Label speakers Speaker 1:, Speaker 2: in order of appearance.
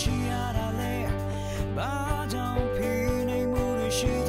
Speaker 1: ရှိရတာလဲဘာကြောင့်ဖိနေမှုတွေရှိ